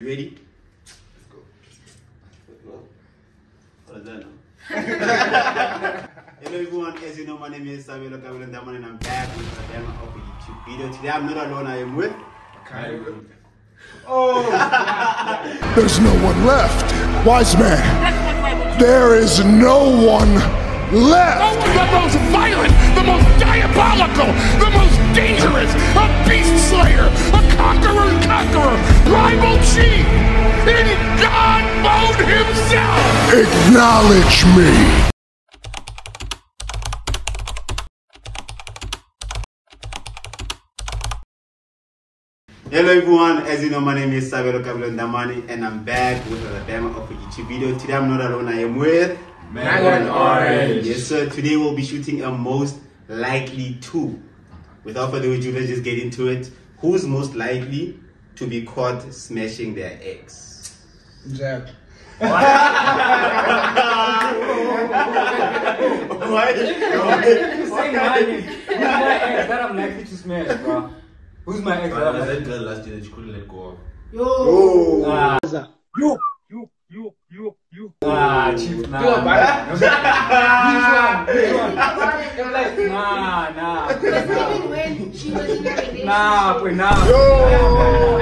You ready? Let's go. What is that now? Hello everyone, as you know my name is Sabelo Okabilan Daman and I'm back with a demo of a YouTube video. Today I'm not alone, I am with Oh There's no one left. Wise man, there is no one left. Oh, the most violent, the most diabolical, the most dangerous, a beast slayer, a conqueror's conqueror, rival chief, in God mode himself! Acknowledge me. Hello everyone, as you know my name is Sabelo Okabilan Ndamani and I'm back with another demo of a YouTube video. Today I'm not alone, I am with Mango and Orange. Yes sir, today we'll be shooting a most likely to. Without further ado, let's just get into it. Who's most likely to be caught smashing their ex? Jack. Why? Say my. Who's my ex that I'm likely to smash, bro? Who's my ex that But I'm there's likely that girl last year that you couldn't let go of. Oh. Ah, You, you, you, you, you. ah, chief, nah. You a bad- Which one? Which one? I'm like, nah, nah. Because nah. even when she was in a relationship, Nah, pues nah. Yo.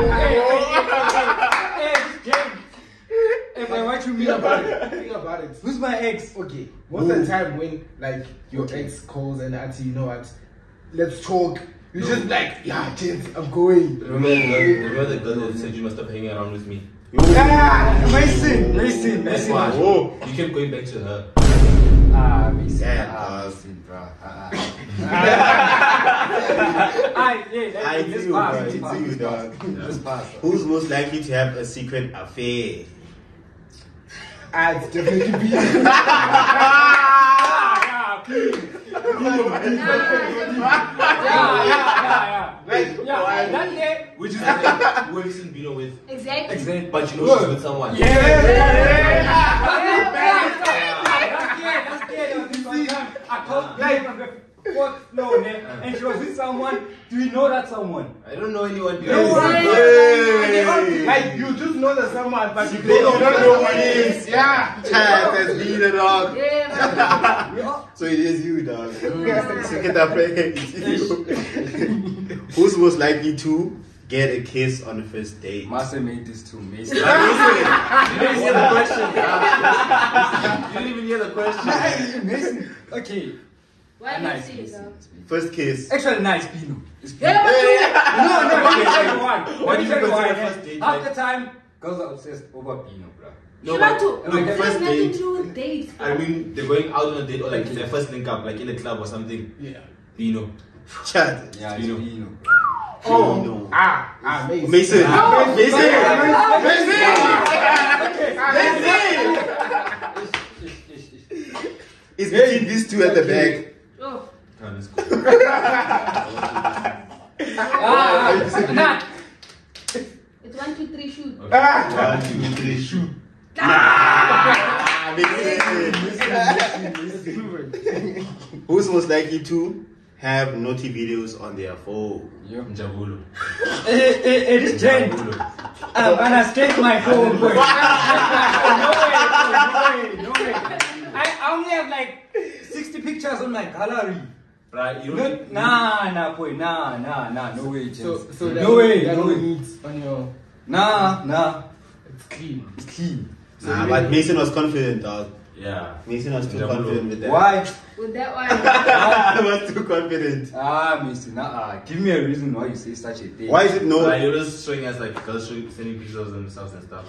If I want you mean about it. Think about it. Who's my ex? Okay, most of the time when like your ex calls and asks you you know what, let's talk. You just like, yeah, James, I'm going. Remember the girl, remember the girl that said you must stop hanging around with me? Ah, Mason, Mason, That's Mason. Oh. You kept going back to her. Ah, Mason. Yeah, ah, uh, Mason, bro. Ah, ah. Ah, yeah, let's- I do, bro. let's It's pass, you, let's dog. pass. Let's pass. Who's most likely to have a secret affair? Ah, it's definitely be. Which is the thing. Who have you seen Bino with? exactly. Exactly. But you know she's with someone. Yeah, yeah, yeah, yeah. That's good, that's good. There was this one time I called Dave on the fourth floor, man, and she was with someone. Do you know that someone? I don't know anyone. No one. Hey. like you just know that someone, but you They don't, don't know who it is. Yeah. Chat has been a dog. Yeah. So it is you, dog. Secret affair is you. Who's most likely to get a kiss on the first date? Master made this too, Mason. You didn't even hear the question. you didn't even hear the question. Okay. Why Nice, do you say Mason. that? First kiss. Actually, nice, Pino. It's Pino. Yeah, but you- No, no, let me tell you why. What do you tell why. consider first date, Half the time, girls are obsessed over Pino, bro. No, Should but- I do? no, It has first nothing date. to do. I mean, they're going out on a date or like their first link up, like in a club or something. Yeah. Bino. Chat. Yeah, Pino. it's Pino. Oh. No. Ah, ah, Mason. Mason. No. Mason. It's between these two at the back. Oh, Come, let's. Ah, it's one, two, three, shoot. One, two, three, shoot. Ah, Who's most likely to have naughty videos on their phone? Njabulo. It, it, it is Jen. I'm gonna take my phone, no way, no way, no way. I, I only have like 60 pictures on my gallery. Right, you don't. nah, nah, boy, nah, nah, nah, no way, Jen. So, so no way, that no way. needs on your, Nah, nah, it's clean. it's clean. Nah, but Mason was confident, dog. Yeah. Mason was too confident with that. Why? With that one. I was too confident. Ah, Mr. Nah, give me a reason why you say such a thing. Why is it no? Like, you're just showing us like girls showing, sending pictures of themselves and stuff.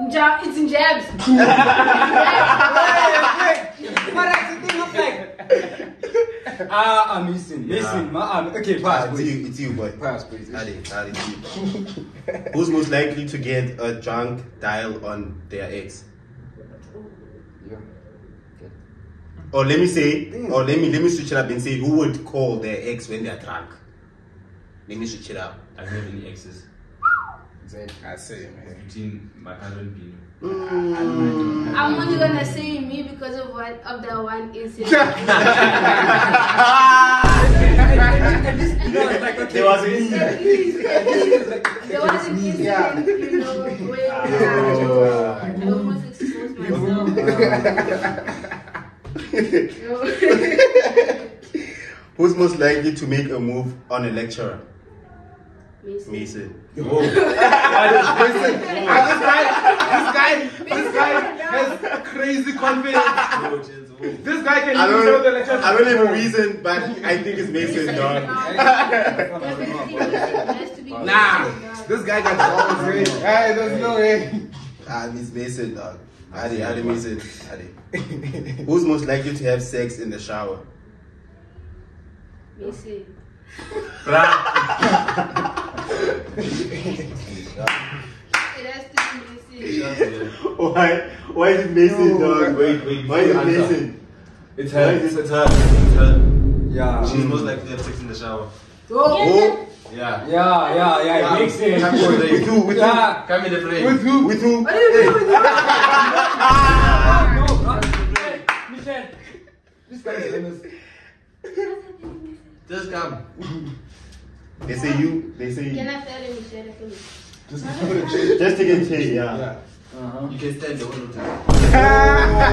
In jab, it's in jabs. Wait, wait. But that's the thing of like. Ah, I'm missing. Yeah. Listen, ma, okay, Ah, pass, it's you, it's you, boy. Pass, please. Ali, Ali, it's you. Who's most likely to get a drunk dial on their ex? Yeah. Okay. Or let me say, or let me let me switch it up and say, who would call their ex when they're drunk? Let me switch it up. I don't have any exes I say, man. between my cousin and Bino. I'm only gonna say me because of what of the one incident. At least, you know, it's like. There was a At least. At least, like, There was an incident, you know, where Oh. I almost exposed myself. Who's most likely to make a move on a lecturer? Mason. Mason. Listen, this guy, this guy, this guy has crazy confidence. No, Chance, whoa. This guy can I even tell the don't, lecture. I don't have a reason, but I think it's Mason, dog. Definitely has to be Nah, this guy got balls, eh? Hey, there's no way. Ah, it's Mason, dog. Adi, Adi Mason. Adi. Who's most likely to have sex in the shower? Mason. It has to be Mason. Why? Why is it Mason, dog? Wait, wait, Why is it answer. Mason? It's her. It's, it's her. It's her. Yeah. She's most likely to have sex in the shower. Oh, Yeah. Yeah, yeah, yeah, it makes sense. Come with with who? With Yeah. Come in the frame. who? With who? With who? What are you doing? No, no. Hey, Michelle. This guy is famous. Just come. They say you. They say you. Can. I tell him Michelle? I feel- Just take a tea, yeah. Uh-huh. You can stand the whole time.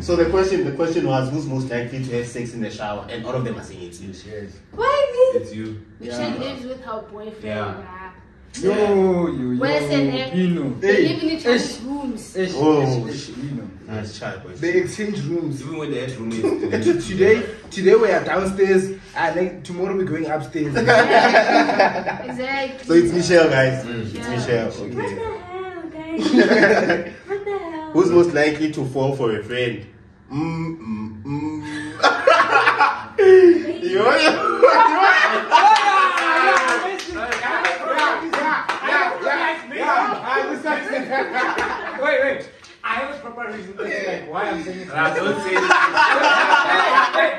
so the question, the question was, who's most likely to have sex in the shower? And all of them are saying it's you. Why me? It's you. Michelle lives with her boyfriend. Yeah. Bruh. Yo, yo, yo. Where's her name? Pino. They live in each other's rooms. Ish, Oh, ish, ish, Pino. Nice child, boys. They exchange rooms. Even when they have roommates. Today, today we are downstairs, and then tomorrow we're going upstairs. Exactly. So it's Michelle, guys. Mm. It's Yeah. Michelle. What Okay. the hell, guys? what the hell? Who's most likely to fall for a friend? Mm, mm, mm. yo, yo. Wait, wait. I have a proper reason to like why I'm saying it. Ah, don't say this. Wait,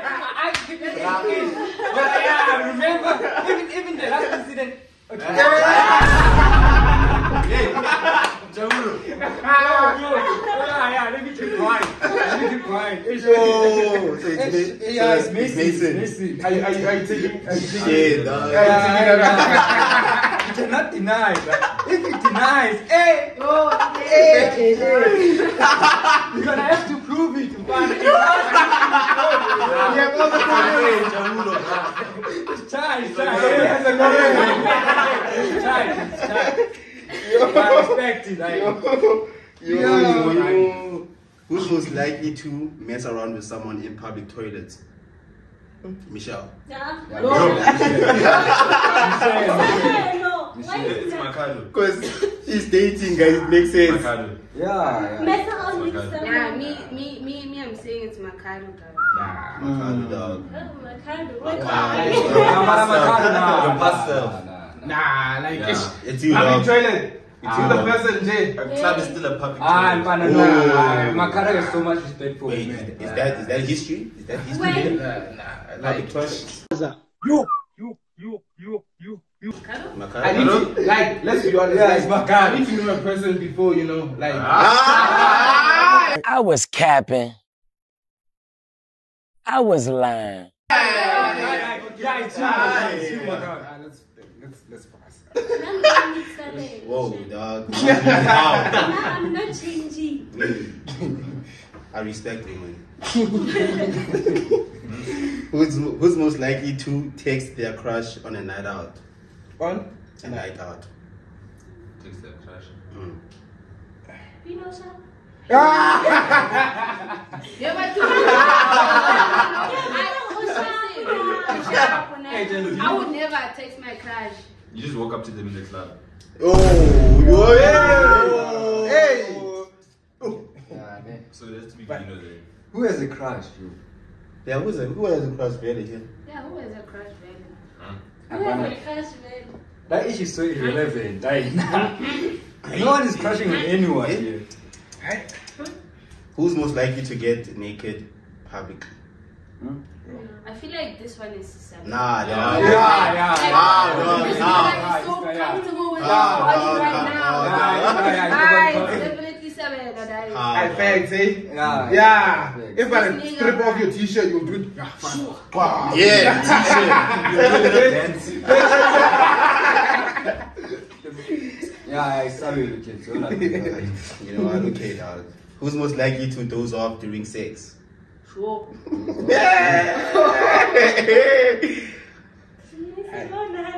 I I give it a case. But yeah, I remember even even the last incident. Okay. Jamuru. Yo, yo, yeah, yeah, let me keep quiet. Let me keep quiet. Ish, Oh, so it's ish, Ma- yeah, so it's Mason. Mason. It's Mason. Are you, are you, are you taking? You taking? Shit, dog. You cannot deny that. If he denies, hey, Oh, hey, yeah. hey, hey. You're gonna have to prove it. Man. It's not- Yeah, all time. It's time, it's time. It's time, it's time. I respect it. Like, Yo, Yo. yo. Who's most likely to mess around with someone in public toilets? Michelle. Yeah. Michelle. No. Why is It's that? Makado. Because she's dating, guys. It makes sense. Makado. Yeah, yeah. Mess around with Makado. someone. Yeah, me, me, me, me. I'm saying it's Makado. guys. Makado, dog. Makado. What Makado. kind? Yeah, man, I'm a card now. Your past self. Nah, nah, nah. Nah, like Yeah. it's It's you, public dog. toilet. It's you, the Ah. person, Jay. A club is still a public Ah, toilet. man, no, Oh. no. Makara has so much respect for Wait, is, women. is that is that history? Is that history? Wait. There? Nah, nah, Public like. toilets. Makado. I need to, like, let's be honest. Yeah, like, it's Makado. I need to know a person before, you know, like. Ah! I was capping. I was lying. You. You, Whoa, dog. Wow. I'm not changing. I respect women. who's who's most likely to text their crush on a night out? On? A night out. Takes that trash. Mm. You know, sir? Never do. Hey, Jen, I would never text my crush. You just walk up to them in the club. Oh, yeah. Hey! Yeah, man. So it has to be Vino there. Who has a crush, you? Yeah, who's a, who has a crush really here? Yeah, who has a crush, really? You have a crush, man. That issue is so irrelevant. Like, no one is crushing on anyone here. Who's most likely to get naked publicly? I feel like this one is Sam. Nah, Yeah. dog. Yeah, yeah, Like, Ah, no, this no. guy is so Yeah, yeah. comfortable with his Ah, body no, right no, now. no, Yeah, yeah, yeah, Ah, yeah. it's definitely Sam. guys. How? I facts, eh? Yeah. Yeah. If I This strip off your t-shirt, you'll do it. Yeah, fine. Wow. Yeah, Yeah, I saw you legit. So like, you know what? Okay, dog. Who's most likely to doze off during sex? Sure.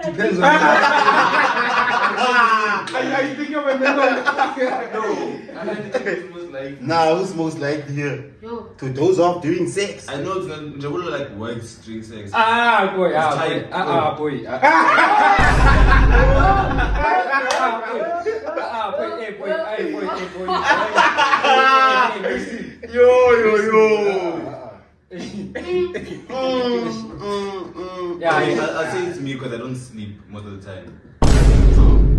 depends on Are, are you thinking of a member? Nah, who's most likely here Yo. to doze off during sex? I know it's gonna Njabulo like works during sex. Ah, boy, ah, It's boy, tight. ah, ah, boy. Ah, ah, boy. Ah, boy, hey, boy, hey, boy, hey, boy. Hey, hey, listen. Yo, yo, yo. Yeah, I, yeah. I'll, I'll say it's me because I don't sleep most of the time.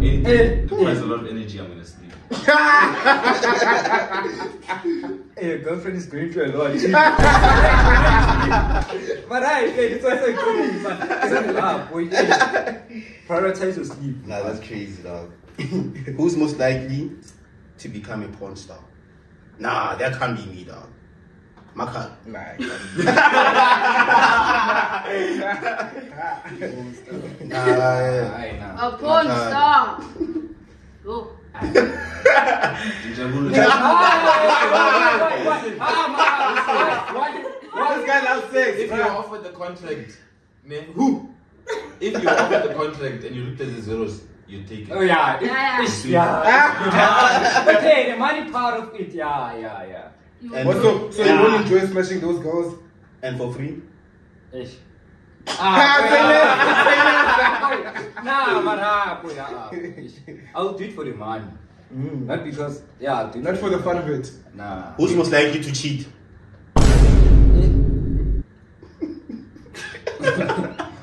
So anything Hey. requires a lot of energy, I'm gonna sleep. Hey, your girlfriend is going through a lot. but I, hey, it's also good. But it's ah, boy. Hey, prioritize your sleep. Nah, that's crazy, dog. who's most likely to become a porn star? Nah, that can't be me, dog. Makan. Nah. Nah, Aye, nah. A porn star. Yo. Njabulo. This guy loves sex. If you're offered the contract, man, who? If you're offered the contract and you looked at the zeros, you take it. Oh yeah, Yeah, yeah. It's- yeah. okay, the money part of it, yeah, yeah, yeah. You And- What, so, so you won't enjoy smashing those girls? And for free? Ish. Ah, say. Nah, but ah, boy, ah, ah, ish. I'll do it for the money, not because yeah, I'll do it Not for the fun of it. Nah. Who's most likely to cheat?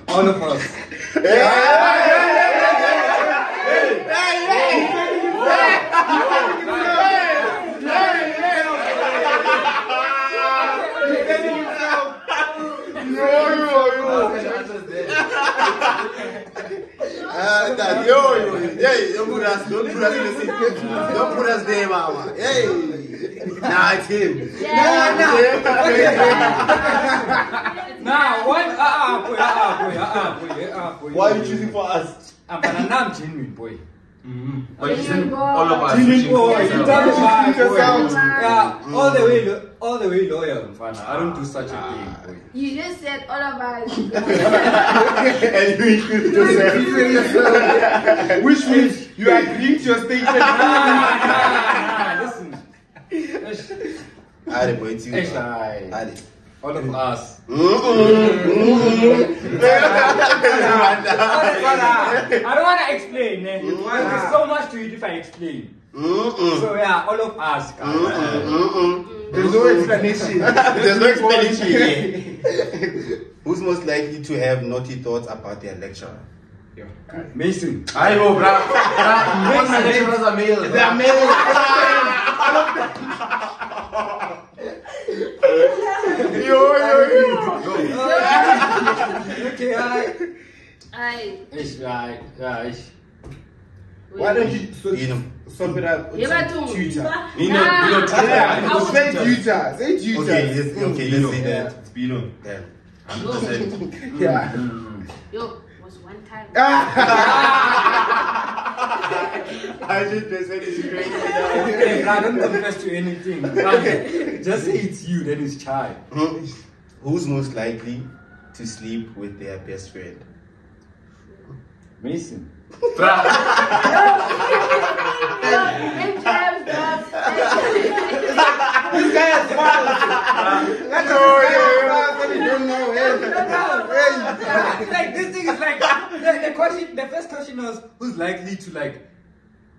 All of us. Ah, that, yo, yo, yo, hey, don't put us, don't put us in the same, don't put us there, mama. Hey, nah, it's him. Yeah. Nah, what? Ah, ah, boy, ah, ah, boy, ah, ah, boy, ah, boy. Why are you choosing for us? I'm banana, I'm genuine, boy. But you Genuine said boy. all of us. Genuine boy, you yourself. tell me why, boy. yourself. Yeah, all the way, lo- all the way loyal, fana. I don't do such a ah, thing, ah. boy. You just said all of us. and you include yourself. Which means you agree to your statement. Nah, nah, listen. Ish, Alright, boy, it's you. ish, dog. aye. Alright. All of us. I don't want to explain, eh? Because There's so much to it if I explain. So yeah, all of us, There's no explanation. There's no explanation. Who's most likely to have naughty thoughts about their lecturer? Mason. I know, bro. Most of my lecturers are male. They are male. Yo, yo, yo. Okay, alright. I. Ish, right, yeah. Why don't you so, You know. sum it up? You better too. Tutor. You know, you know, Yeah, I say tutor. Say tutor. Okay, let's, okay, let's say that. It's Bino. Yeah. 100%. Yeah. Yo, was one time. Hundred percent is crazy. Hey, bro, don't confess to anything. Bro, Just say it's you, then it's child. Who's most likely to sleep with their best friend? Mason. This guy is wild. That's a guy is wild, but he don't know like this thing is like the, the question. The first question was who's likely to like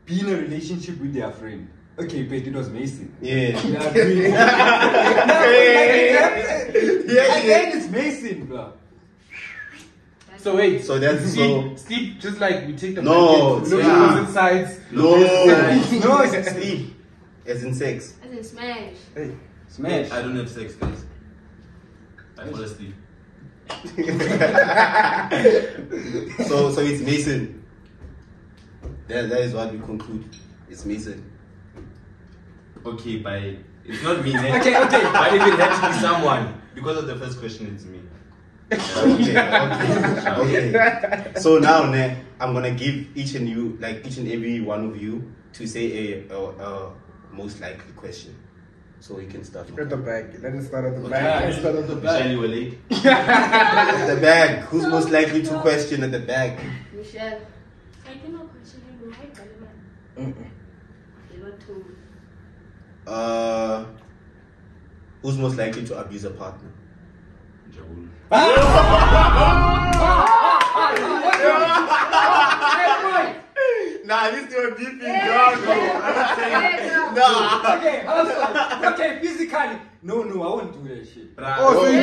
be in a relationship with their friend. Okay, but it was Mason. Yeah. Yeah, agree. no, Yeah, again, it's Mason, bro. So wait, So that's sleep, sleep just like we take the No, blanket, look yeah. at sides. No, No, it's sleep. As in sex. As in smash. Hey, smash. I don't have sex, guys. I fall asleep. So, so it's Mason. That, that is what we conclude. It's Mason. Okay, by it's not me. Okay, okay. But if it had to be someone, because of the first question, it's me. Okay, okay, okay. So now, ne, I'm gonna give each and you, like each and every one of you, to say a, a, a most likely question. So you can start. At the back. Let us start at the Okay. back. Let's start at the Michelle, back. you were late. At the bag. Who's most likely to question at the bag? Michelle. I think I'll question you. Hi, Kaliman. You not too. Uh, who's most likely to abuse a partner? Jabul. Nah, this is your beefing Okay, also, okay, physically. No, no, I won't do that shit. Oh, so you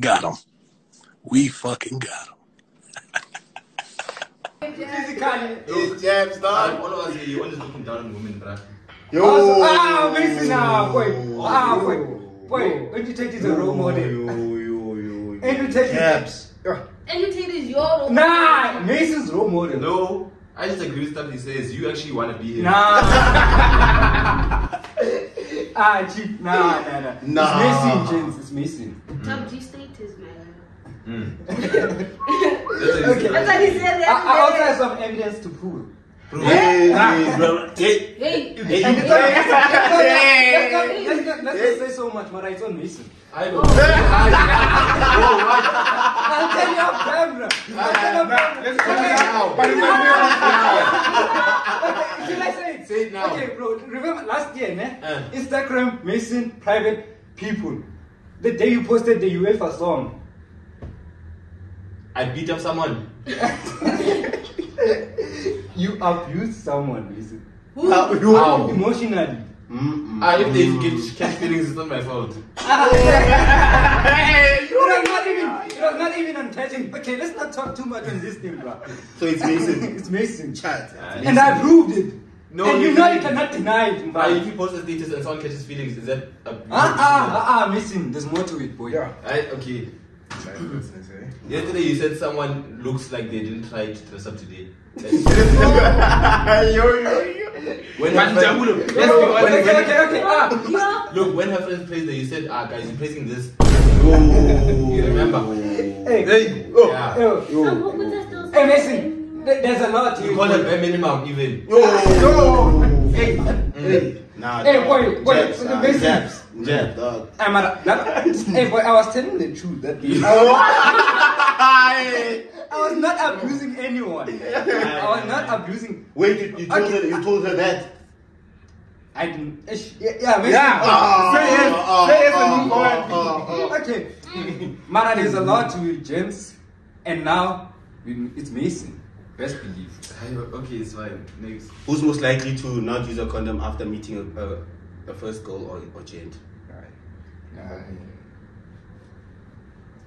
Got him. We fucking got him. Physically. It's jabs, dog. all of us here, you're always looking down on women, bruh. Yo. Also, ah, amazing now, boy. Ah, boy. Boy, when you take this a role model. Yo, yo, yo, yo. And you take Jabs. Anything is your role. Nah, Mason's role model. No, I just agree with stuff he says. You actually want to be here. Nah. ah, chief. Nah, nah, nah. Nah. It's Mason, James. It's Mason. Top G status, man. Mm. That's what he Okay. That's what he said. I, I also have some evidence to prove. Hey, hey, bro. Hey, day. Hey. hey, And you- it's not, let's not, say so much, but it's on Mason. I know. I'll tell you off camera. I'll tell you off camera. Let's call it out. But it's not Should I say it? Say it now. Okay, bro. Remember last year, ne? Uh. Instagram, Mason, private people. The day you posted the UEFA song. I beat up someone. You abused someone, Mason. How- you- How? Emotionally. Mm-mm. Ah, if they get catch feelings, it's not my fault. It was not even. It was not even on touching. Okay, let's not talk too much on this thing, bro. So it's Mason. It's Mason. Chat. And I proved it. No, and you you know you cannot deny it, Ah, bro. if you post a status and someone catches feelings, is that a Ah, ah, ah, ah, Mason. There's more to it, boy. Yeah. I, okay. Yesterday you said someone looks like they didn't try to dress up today. yo, yo, yo. When her friend, let's be Okay, honest, okay, okay, okay. Ah. Look, when her friends praised her, you said, ah, guys, you're praising this. Yo. You remember? Hey, Hey. Oh. Yeah. yo, Some hookers are still Hey, Mason. th- There's a lot to You call boy. it bare minimum, even. Yo. Hey, Hey. Nah, Hey, dog. boy, boy, Jabs, nah, Mason- Jabs. Jabs, dog. I'm at that, Hey, boy, I was telling the truth that day. I was not abusing anyone. I was not abusing. Wait, you, you told Okay. her, you told her that. I didn't. ish, Yeah, yeah, Mason. Yeah. Ah, Say it. ah, Say it and move on. ah, ah. Okay. Mara, there's a lot to it, James. And now, we- it's Mason. Best believe. Okay, it's fine. Next. Who's most likely to not use a condom after meeting a, a, a first girl or, or gent?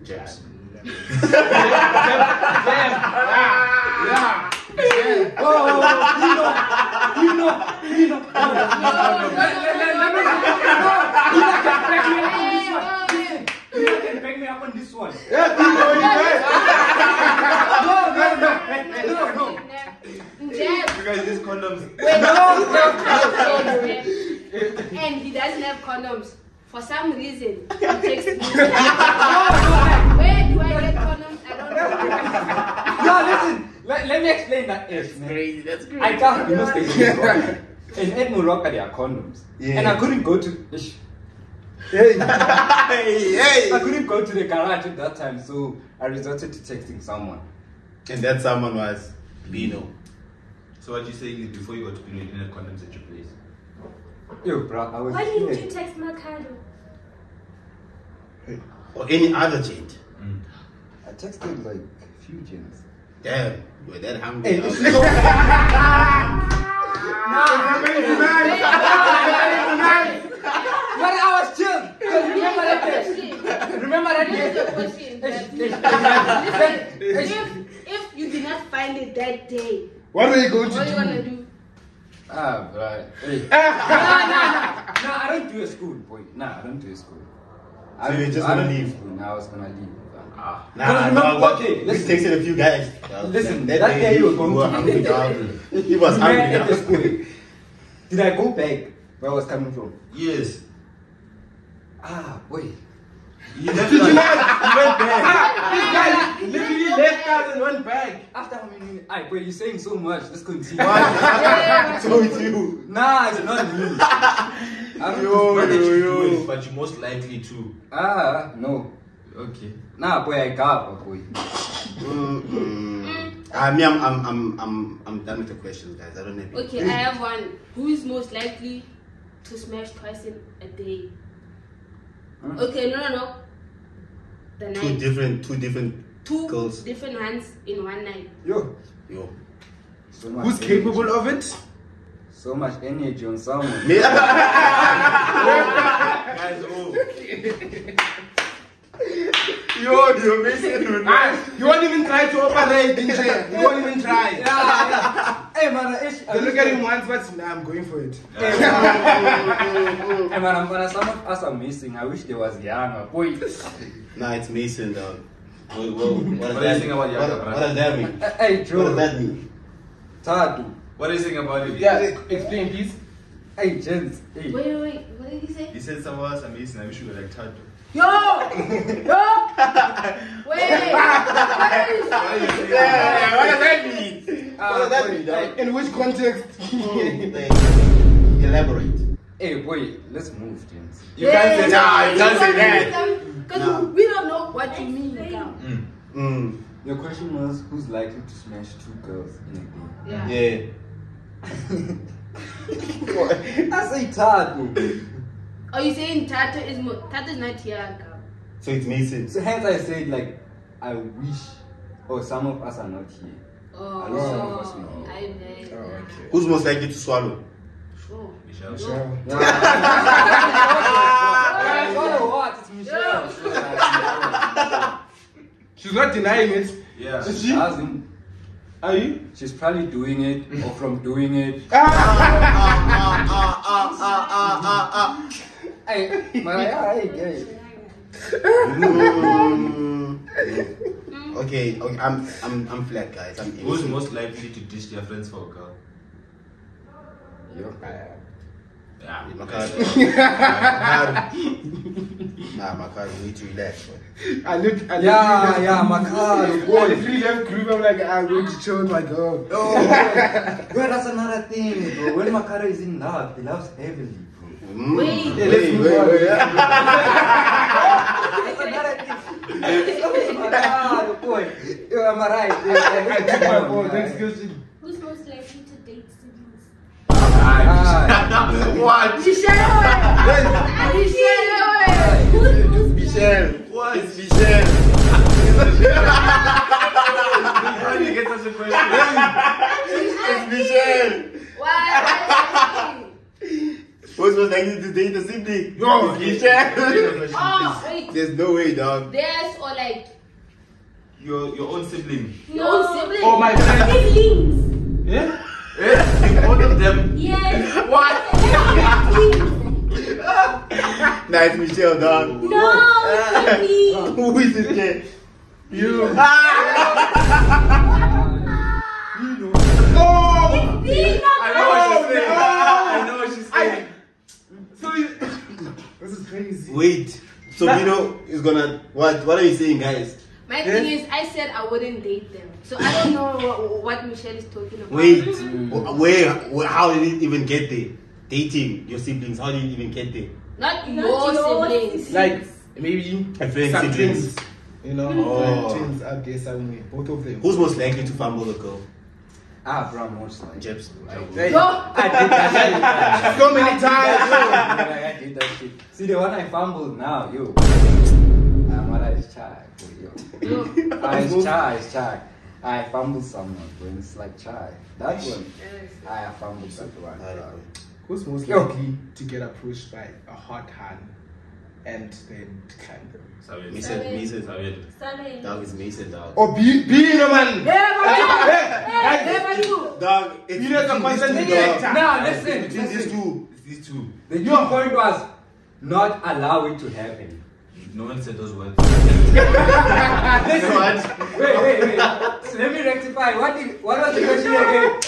Jabs. Oh, you know, you know, you know. You know, can back me up on this one. No, no, no, no, no. Jab. You guys use condoms. Wait, no, no, And he doesn't have condoms. For some reason, he takes me. Where do I get condoms? I don't know. No, listen. Let, let me explain that. That's crazy. That's crazy. I can't be mistaken. In Edmund there are condoms, Yeah. and I couldn't go to. Ish, Hey, hey. I couldn't go to the garage at that time, so I resorted to texting someone. And that someone was Bino. So what you saying is before you got to be you didn't have condoms at your place. Yo, bro, I was. Why didn't you text Makado? Or any other gent. Mm. I texted like a few gens. Damn, you were that hungry. Hey, I was this is like, But I was chill. Cause remember that day. Remember that Here's the day. question. Ish, Jab. ish, ish, ish. If, if you did not find it that day, What are you going what are you to gonna do? Do? Ah, right. Hey. Nah, nah, nah. Nah, I don't do a school, boy. Nah, I don't do a school. I, So you're just I gonna don't leave? think so. Nah, I was gonna leave. Ah. Nah, Because remember- dog, but okay, we listen. texted a few guys. dog. Listen, that day you were going to- hungry. He was Man, hungry. at the school. Did I go back where I was coming from? Yes. Ah, wait. You left Did you that. not? You went back. This guy literally left us and went back. After how many minutes? Aye, wait, you're saying so much. Let's continue. so it's you. nah, it's not me. I'm Yo, Not that yo, you do yo. it, but you're most likely to. Ah, no. Okay. Nah, boy, I got boy. Mm-mm. Uh, me, I'm, I'm, I'm, I'm, I'm done with the questions, guys. I don't have. any. Okay, I have one. Who is most likely to smash twice in a day? Hmm? Okay, no, no, no. The Two night. different, two different Two girls. different hands in one night. Yo. Yo. So much Who's energy. capable of it? So much energy on someone. Me. Guys, oh. Yo, you're missing. Ah, you won't even try to operate, didn't you? You won't even try. Hey man, ish. You look at him once, but nah, I'm going for it. Hey man, hey, man, man, some of us are missing. I wish they was younger. Boy, Nah, it's Mason, dog. Whoa, whoa. What What do you think about what, Yaka, what brother? does that mean? hey What does that mean? Tatu. What do you think about it? Yeah, explain, please. Hey gents, hey. Wait, wait, wait. What did he say? He said some of us are missing. I wish we were like Tato. Yo! Yo! Wait! What did he say? Yeah, what does that mean? What that boy, mean. In which context? Like, Elaborate. Hey boy, let's move, gents. You can't say Nah, you can't say that. Because Nah. we don't know what you mean. Now. Mm. Mm. Your question was who's likely to smash two girls in a Yeah. Yeah. day? I say Tatu. Are you saying Tato is mo- Tato is not here, girl? So it's Mason. So hence I said like, I wish, or some of us are not here. Oh, At least some of us will oh, be. I okay. Who's most likely to swallow? Sure. Michelle. Sure. Swallow what? It's Michelle. She's not denying it. Yeah. Is She she? hasn't. Are you? She's probably doing it or from doing it. Ah, ah, ah, hey, man, I ain't gay. Okay, okay, I'm, I'm, I'm flat, guys. I'm Who's innocent. most likely to ditch their friends for a girl? Yo. Yeah. Makari. nah, Makari, way too relaxed. bro. I look. I Yeah, literally yeah, left- Makari, I boy. literally left group. I'm like, I'm going to chill with my girl. Oh, bro, that's another thing, bro. When Makara is in love, he loves heavily, bro. Mm. Wait. Yeah, let's Wait, wait, on. wait. That's another thing. Makara, boy. Yo, am I right? Yeah, yeah, I took my yeah, ball. yeah. Next question. Who's most likely to date siblings? Ah, what? Michelle! Michelle! Who's most Michelle. What? It's Michelle. How do you get such a question? It's Michelle. Why? Who's most likely to date a sibling? Yo, It's Michelle. Oh, wait. There's no way, dog. There's or like Your your own sibling. your own sibling? Oh my god. siblings? Yeah? Yeah. Both of them. Yes. What? Nah, it's Michelle, dog. No, siblings. Who is this kid? You. Oh! I know what she's saying. I know what she's saying. So you. This is crazy. Wait. So Mino is gonna what? What are you saying, guys? My thing is, I said I wouldn't date them. So I don't know what, what Michelle is talking about. Wait. Wh- Where, where? How did it even get there? Dating your siblings. How did it even get there? Not Not your your siblings. Like, maybe A friend some siblings. twins. You know? Oh. Like twins out there somewhere. Both of them. Who's most likely to fumble a girl? Ah, bro, most like. Jeps. Hey, Yo, I did that shit. So many times. I did that shit. See the one I fumbled now, yo. Yo. Ah, it's chai, it's chai. I fumbled someone, bro. It's like chai. That one, I fumbled that one. bro. Who's most Yo. likely to get approached by a hot hand and then decline them? Saved. Mason, Mason. Saved. Sorry. Dog is Mason, dog. Or be, be no man. Never do. Never do. Dog, it's Be not a between these constant two, neglector. dog. Now listen, Between these listen. two. It's these two. The key point was not allow it to happen. No one said those words. Listen, wait, wait, wait. Let me rectify. What did, what was the question again?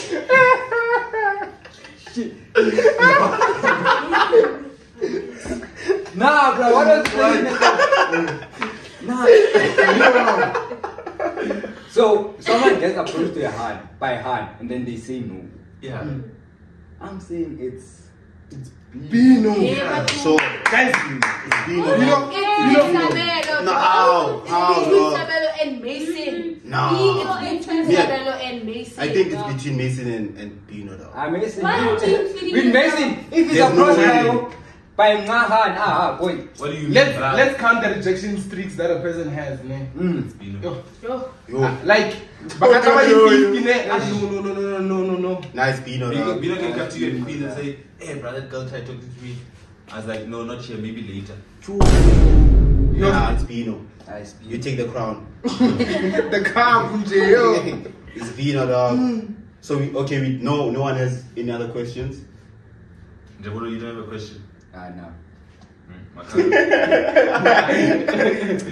Shit. nah, bro. What was the question? nah. so someone gets approached to a hand by hand, and then they say no. Yeah. I'm saying it's it's Bino. Yeah, but So Guys, it's Bino. You know- Eh, Isabelo. No, how? How, It's no. Isabelo and Mason. No. It's between Yeah. And Mason. I think it's between Mason and, and Bino though. I'm Mason. Why don't you With Mason, if he's There's no approached way. By Mahan, ah, ah, boy. What do you let's. Let's count the rejection streaks that a person has, man. Mm. Yo. Yo. Yo. Uh, like, I yo, yo, yo. Ah, no, no, no, no, no, no, no. Nice Bino. Bino, Bino can come to you and Bino say, hey, brother, girl tried talking to me. I was like, no, not here, maybe later. True. Yo. Nah, it's Bino. Ah, it's Bino. You take the crown. the crown from jail. it's Bino, dog. Mm. So, we, okay, we, no, no one has any other questions? Jaburo, you don't have a question? Ah, no.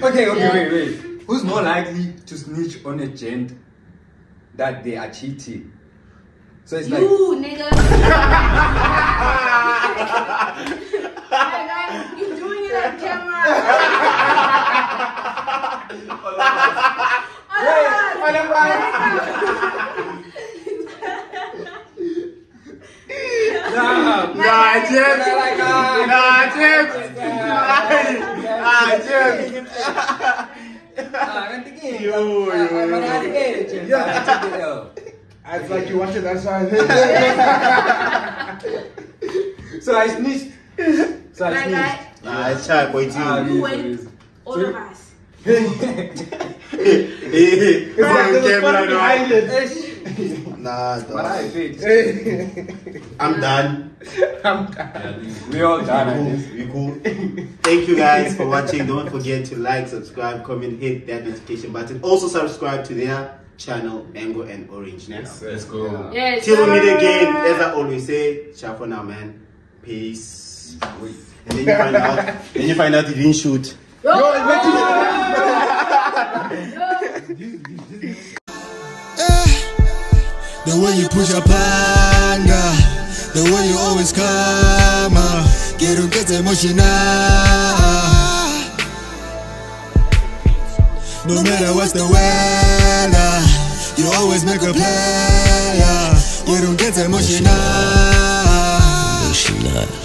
Okay, okay, wait, wait. Who's more likely to snitch on a gent that they are cheating? So it's like, You, nigga. Like, you doing it on camera. nah, Nah, Najib! Najib! Najib! Najib! Yeah. It's like you watch it, that's why So I sneezed. So I sneezed. I tried, shy, boy. You went all of us. Hey, hey, hey. It's like the camera, no? Nah, But I dog. fit. I'm done. I'm done. Yeah. We all done at Cool. We cool. Thank you guys for watching. Don't forget to like, subscribe, comment, hit that notification button. Also subscribe to their channel, Mango and Orange. Next. Let's go. Yeah. Yes. Till we meet again, as I always say, ciao for now, man. Peace. And then you find out, then you find out you didn't shoot. Yo, The way you push your partner The way you always come out get que te emocionar No matter what's the weather You always make a play get que te emocionar Emocionar